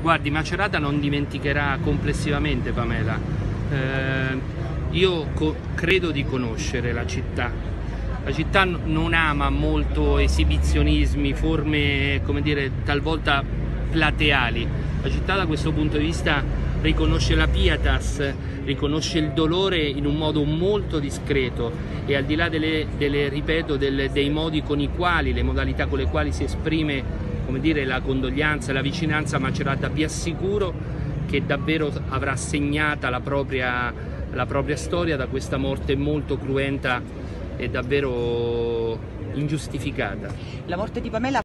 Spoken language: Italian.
Guardi, Macerata non dimenticherà complessivamente Pamela. Eh, io credo di conoscere la città. La città non ama molto esibizionismi, forme, come dire, talvolta plateali. La città da questo punto di vista riconosce la pietas, riconosce il dolore in un modo molto discreto e al di là delle, delle ripeto, delle, dei modi con i quali, le modalità con le quali si esprime come dire, la condoglianza, la vicinanza Macerata, vi assicuro che davvero avrà segnata la propria, la propria storia da questa morte molto cruenta e davvero ingiustificata. La morte di Pamela